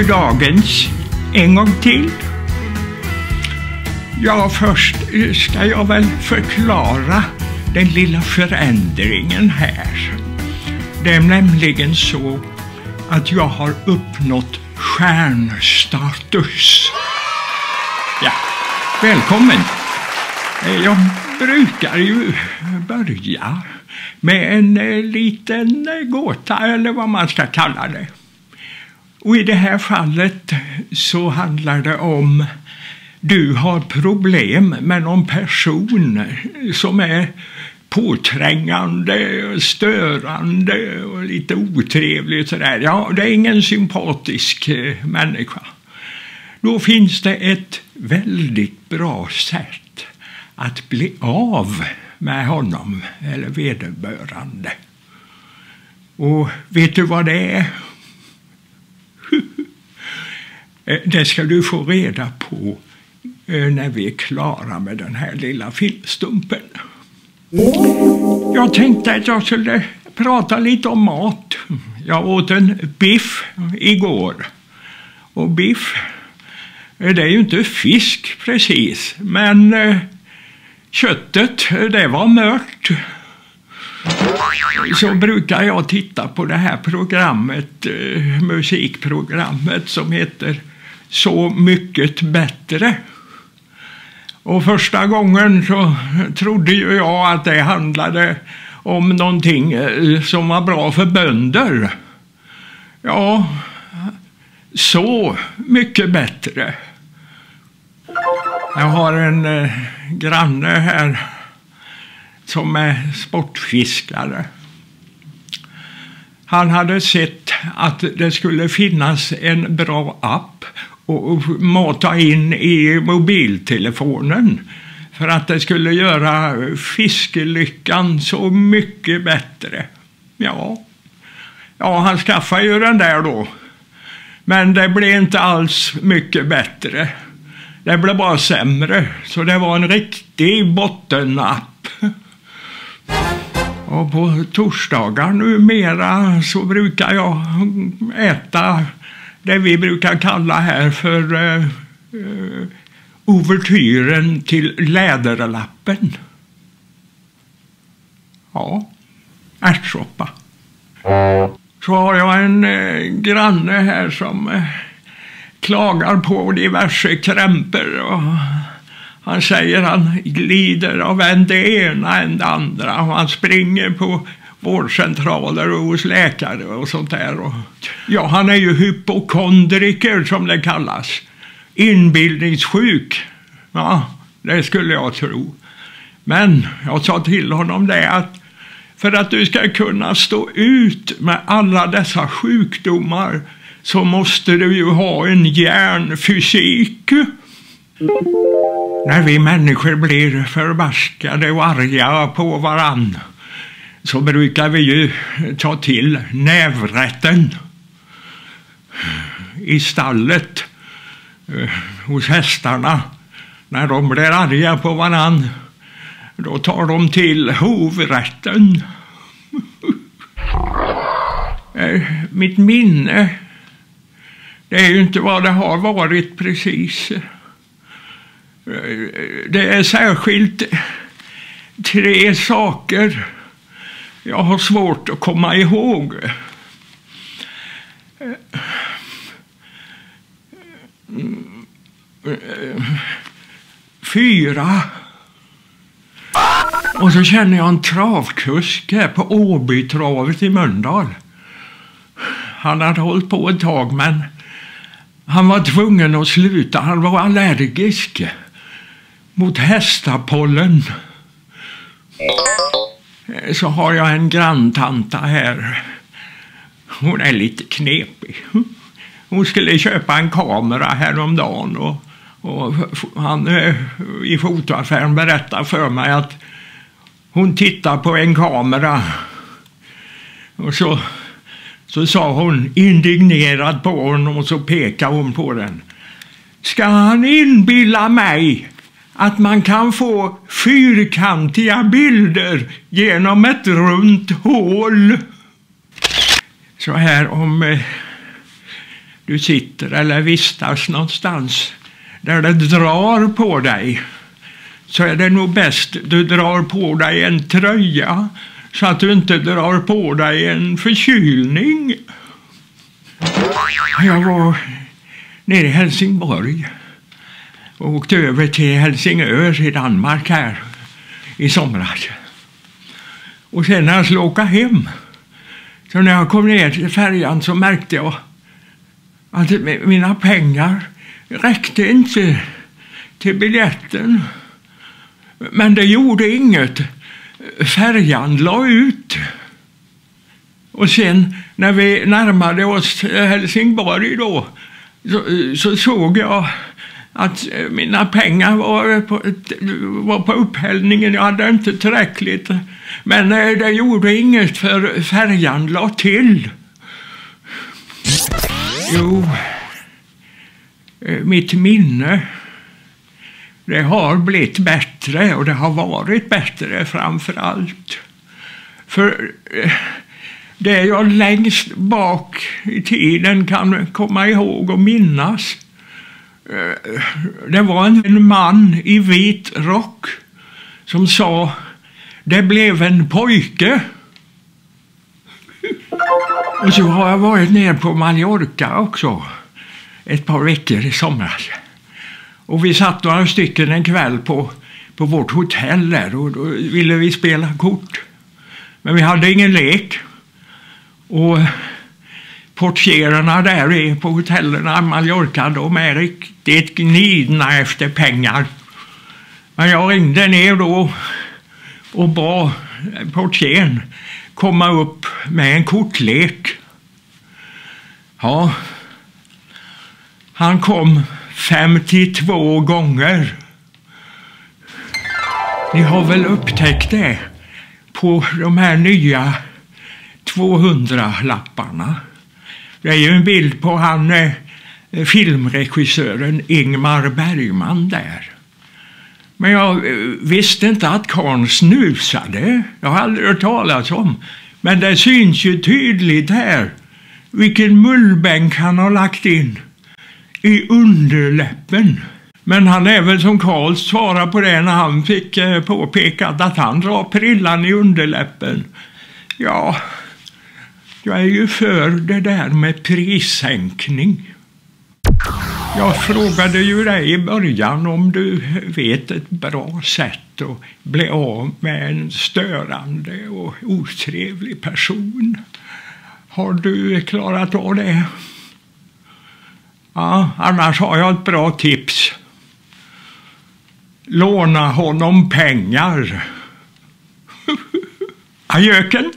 du dagens en gång till? Ja, först ska jag väl förklara den lilla förändringen här. Det är nämligen så att jag har uppnått stjärnstatus. Ja, välkommen. Jag brukar ju börja med en eh, liten eh, gåta eller vad man ska kalla det. Och i det här fallet så handlar det om du har problem med någon person som är påträngande, störande och lite otrevlig. Sådär. Ja, det är ingen sympatisk eh, människa. Då finns det ett väldigt bra sätt att bli av med honom eller vederbörande. Och vet du vad det är? Eh, det ska du få reda på eh, när vi är klara med den här lilla filmstumpen. Jag tänkte att jag skulle prata lite om mat. Jag åt en biff igår. Och biff, eh, det är ju inte fisk precis, men köttet, det var mört. Så brukar jag titta på det här programmet, musikprogrammet som heter så mycket bättre. Och första gången så trodde ju jag att det handlade om någonting eh, som var bra för bönder. Ja, så mycket bättre. Jag har en eh, granne här som är sportfiskare. Han hade sett att det skulle finnas en bra app och mata in i mobiltelefonen för att det skulle göra fiskelyckan så mycket bättre. Ja, ja han skaffade ju den där då. Men det blev inte alls mycket bättre. Det blev bara sämre, så det var en riktig bottennapp. Och på torsdagar numera så brukar jag äta det vi brukar kalla här för eh, eh uh, ouvertyren till Läderlappen. Ja, ärtsoppa. Så har jag en eh, granne här som eh, klagar på diverse krämpor. Och han säger han glider av en det ena än det andra. Och han springer på vårdcentraler och hos läkare och sånt där. Och, ja, han är ju hypokondriker som det kallas. Inbildningssjuk. Ja, det skulle jag tro. Men jag sa till honom det att för att du ska kunna stå ut med alla dessa sjukdomar så måste du ju ha en hjärnfysik. När vi människor blir förbaskade och arga på varann så brukar vi ju ta till nävrätten i stallet eh, hos hästarna. När de blir arga på varann då tar de till hovrätten. Eh, mitt minne det är ju inte vad det har varit precis. Eh, det är särskilt tre saker jag har svårt att komma ihåg. Fyra. Och så känner jag en travkuske på Åbytravet i Mölndal. Han hade hållit på ett tag men han var tvungen att sluta. Han var allergisk mot hästapollen. Eh, så har jag en granntanta här. Hon är lite knepig. Hon skulle köpa en kamera häromdagen och, och han eh, i fotoaffären berättade för mig att hon tittar på en kamera och så så sa hon indignerad på honom och så pekade hon på den. Ska han inbilla mig att man kan få fyrkantiga bilder genom ett runt hål? Så här om eh, du sitter eller vistas någonstans där det drar på dig så är det nog bäst du drar på dig en tröja så att du inte drar på dig en förkylning. Jag var nere i Helsingborg och åkte över till Helsingör i Danmark här i somras. Och sen när jag skulle åka hem, så när jag kom ner till färjan så märkte jag att mina pengar räckte inte till biljetten. Men det gjorde inget. Färjan la ut. Och sen när vi närmade oss Helsingborg då så, så såg jag att eh, mina pengar var eh, på, eh, var på upphällningen. Jag hade inte tillräckligt. Men det gjorde inget för färjan la till. Jo, mitt minne det har blivit bättre och det har varit bättre framför allt. För det jag längst bak i tiden kan komma ihåg och minnas Eh, det var en man i vit rock som sa det blev en pojke. Och så har jag varit nere på Mallorca också ett par veckor i somras. Och vi satt några stycken en kväll på, på vårt hotell där och då ville vi spela kort. Men vi hade ingen lek. Och portierarna där på hotellen i Mallorca, de är riktigt gnidna efter pengar. Men jag ringde ner då och bad portieren komma upp med en kortlek. Ja, han kom 52 gånger. Ni har väl upptäckt det på de här nya 200-lapparna. Det är ju en bild på han eh, filmregissören Ingmar Bergman där. Men jag eh, visste inte att karln snusade. Jag har aldrig hört talas om. Men det syns ju tydligt här vilken mullbänk han har lagt in i underläppen. Men han är väl som Karl svarade på det när han fick eh, påpekat att han drar prillan i underläppen. Ja, jag är ju för det där med prissänkning. Jag frågade ju dig i början om du vet ett bra sätt att bli av med en störande och otrevlig person. Har du klarat av det? Ja, annars har jag ett bra tips. Låna honom pengar. Ajöken!